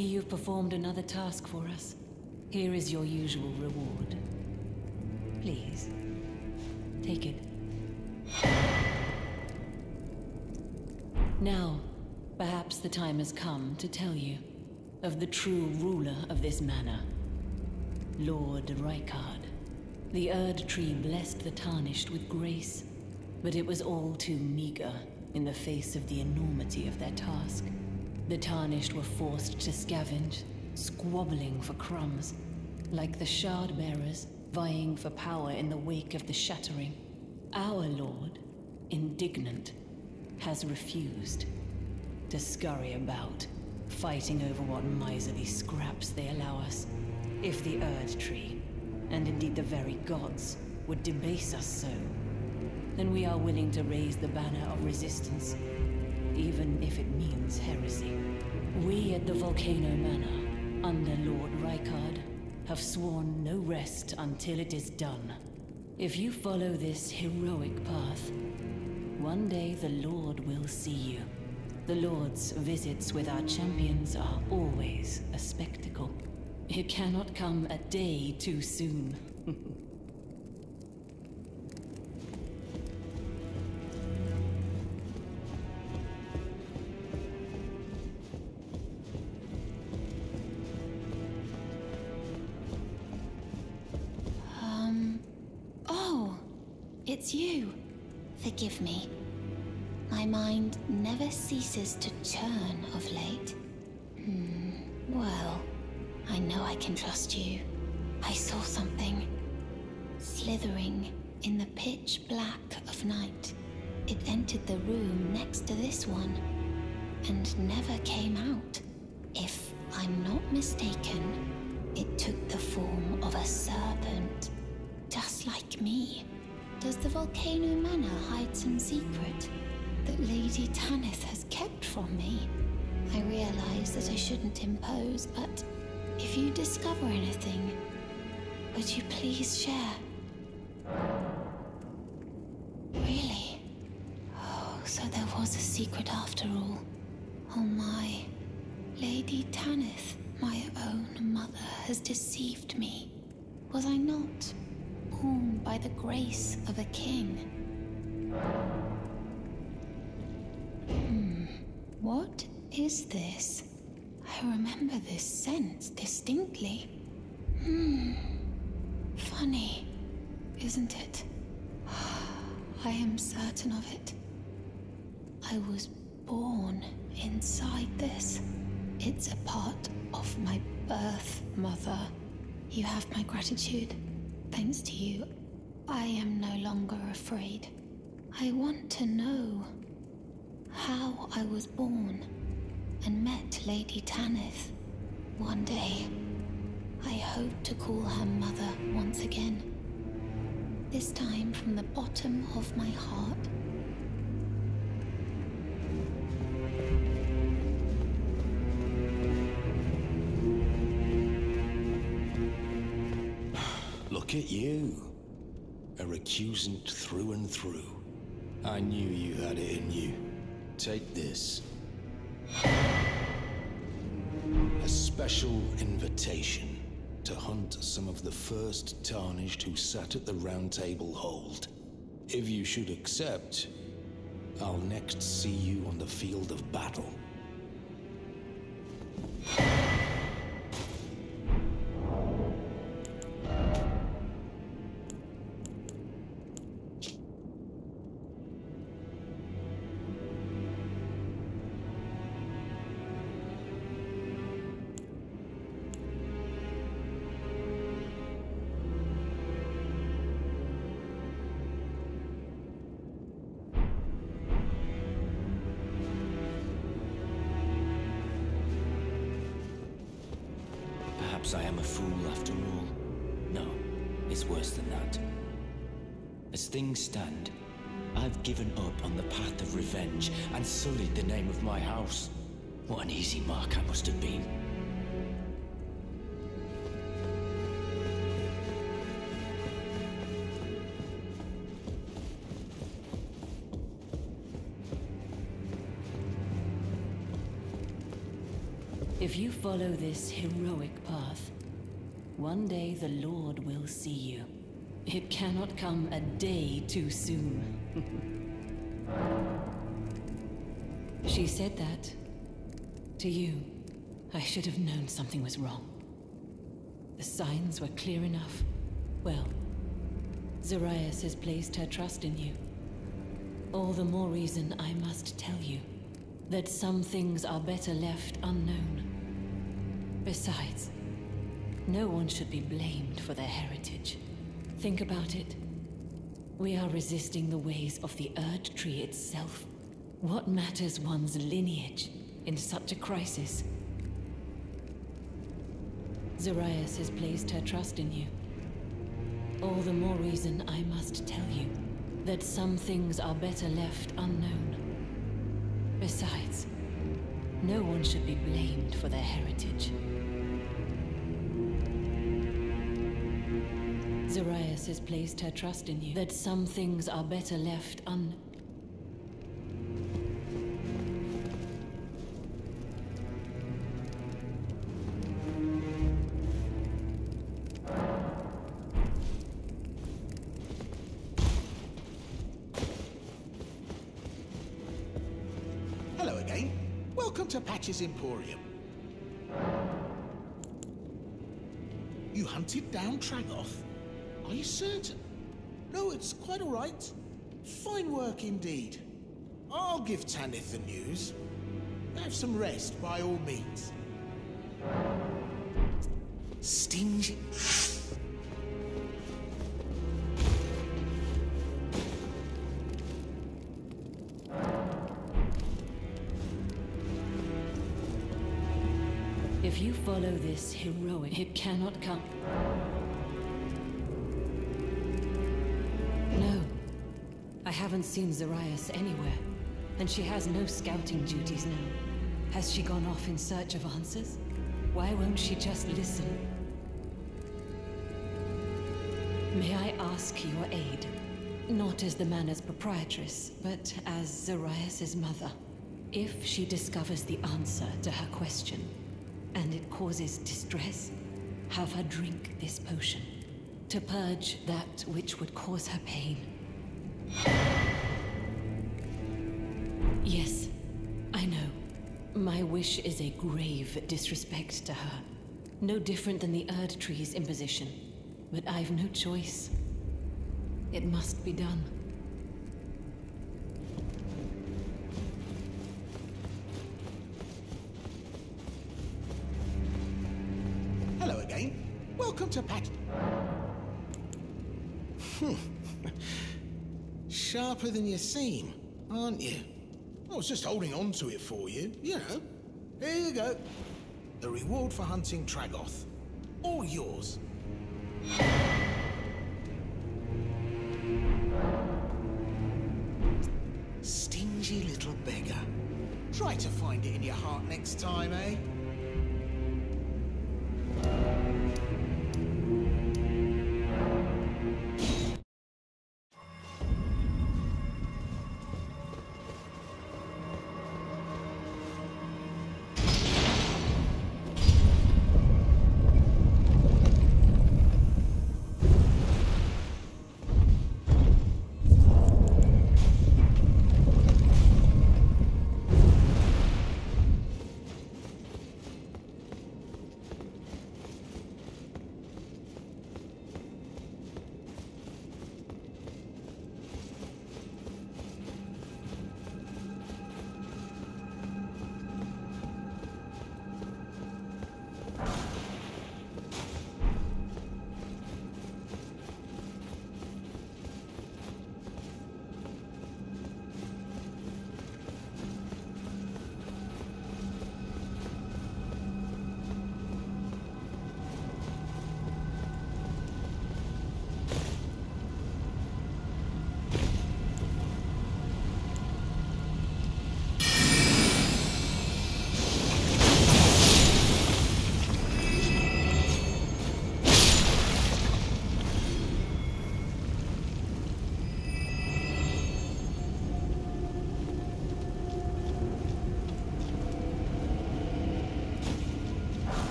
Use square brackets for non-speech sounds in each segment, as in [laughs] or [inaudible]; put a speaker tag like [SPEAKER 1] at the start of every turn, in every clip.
[SPEAKER 1] See you've performed another task for us. Here is your usual reward. Please, take it. Now, perhaps the time has come to tell you of the true ruler of this manor, Lord Rykard. The Erd Tree blessed the Tarnished with grace, but it was all too meager in the face of the enormity of their task. The Tarnished were forced to scavenge, squabbling for crumbs, like the Shard Bearers vying for power in the wake of the Shattering. Our Lord, indignant, has refused to scurry about, fighting over what miserly scraps they allow us. If the Erd Tree, and indeed the very gods, would debase us so, then we are willing to raise the banner of resistance, even if it means heresy. We at the Volcano Manor, under Lord Rykard, have sworn no rest until it is done. If you follow this heroic path, one day the Lord will see you. The Lord's visits with our champions are always a spectacle. It cannot come a day too soon.
[SPEAKER 2] It's you. Forgive me. My mind never ceases to churn of late. Hmm. Well, I know I can trust you. I saw something slithering in the pitch black of night. It entered the room next to this one and never came out. If I'm not mistaken, it took the form of a serpent, just like me. Does the Volcano Manor hide some secret that Lady Tanith has kept from me? I realize that I shouldn't impose, but if you discover anything, would you please share? Really? Oh, so there was a secret after all. Oh my. Lady Tanith, my own mother, has deceived me. Was I not born by the grace of a king? Hmm. What is this? I remember this scent distinctly. Hmm. Funny, isn't it? [sighs] I am certain of it. I was born inside this. It's a part of my birth, Mother. You have my gratitude. Thanks to you, I am no longer afraid. I want to know how I was born and met Lady Tanith. One day, I hope to call her mother once again. This time from the bottom of my heart.
[SPEAKER 3] Look at you. A recusant through and through. I knew you had it in you. Take this. A special invitation to hunt some of the first tarnished who sat at the round table hold. If you should accept, I'll next see you on the field of battle.
[SPEAKER 4] What an easy mark I must have been.
[SPEAKER 1] If you follow this heroic path, one day the Lord will see you. It cannot come a day too soon. [laughs] she said that. To you, I should have known something was wrong. The signs were clear enough. Well, Zorayas has placed her trust in you. All the more reason I must tell you that some things are better left unknown. Besides, no one should be blamed for their heritage. Think about it. We are resisting the ways of the Erd Tree itself. What matters one's lineage in such a crisis? Zorayas has placed her trust in you. All the more reason I must tell you that some things are better left unknown. Besides, no one should be blamed for their heritage. Zorayas has placed her trust in you, that some things are better left un...
[SPEAKER 5] Welcome to Patches' Emporium. You hunted down Tragoth? Are you certain? No, it's quite all right. Fine work indeed. I'll give Tanith the news. Have some rest, by all means. Stingy.
[SPEAKER 1] This heroic, it cannot come. No. I haven't seen Zorayas anywhere. And she has no scouting duties now. Has she gone off in search of answers? Why won't she just listen? May I ask your aid? Not as the manor's proprietress, but as Zorayas' mother. If she discovers the answer to her question, and it causes distress, have her drink this potion to purge that which would cause her pain. Yes, I know. My wish is a grave disrespect to her. No different than the Erd Tree's imposition. But I've no choice. It must be done.
[SPEAKER 5] Welcome to Patch. Hmm. Sharper than you seem, aren't you? I was just holding on to it for you, you know. Here you go. The reward for hunting Tragoth. All yours. Stingy little beggar. Try to find it in your heart next time, eh?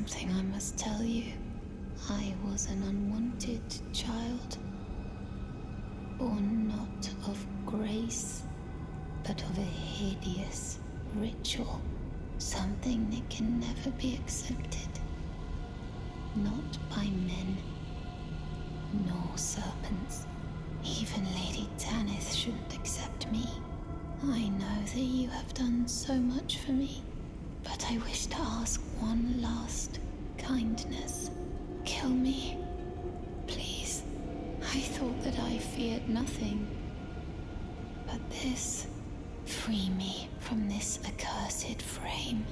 [SPEAKER 2] Something I must tell you. I was an unwanted child. Born not of grace, but of a hideous ritual. Something that can never be accepted. Not by men, nor serpents. Even Lady Tanith shouldn't accept me. I know that you have done so much for me, but I wish to ask one last kindness. Kill me. Please. I thought that I feared nothing. But this. Free me from this accursed frame.